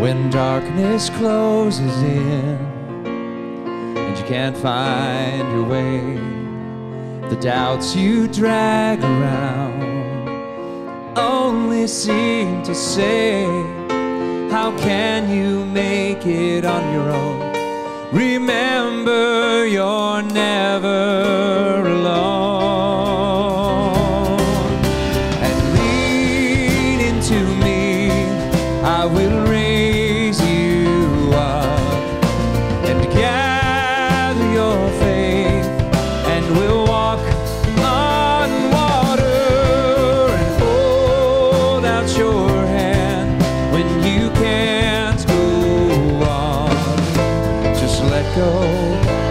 when darkness closes in and you can't find your way. The doubts you drag around only seem to say, How can you make it on your own? Remember, you're never alone. And lean into me, I will go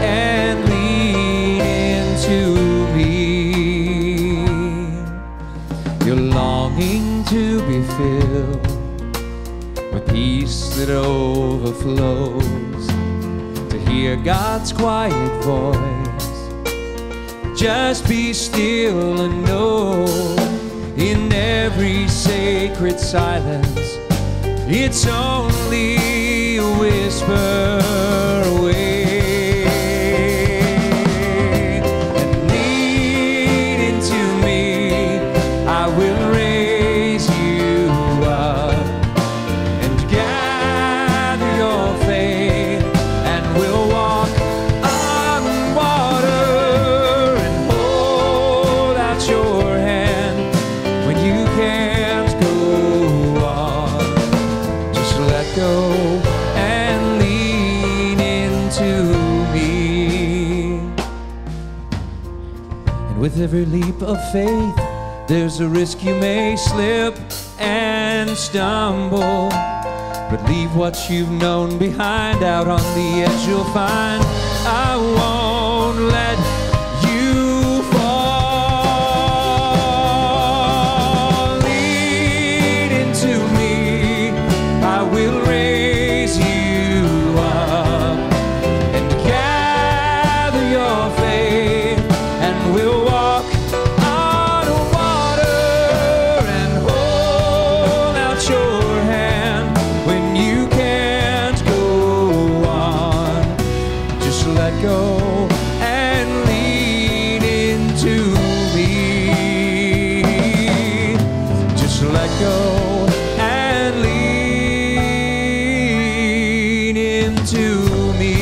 and lean into me. You're longing to be filled with peace that overflows to hear God's quiet voice. Just be still and know in every sacred silence, it's only a whisper And with every leap of faith, there's a risk you may slip and stumble. But leave what you've known behind out on the edge, you'll find go and lean into me. Just let go and lean into me.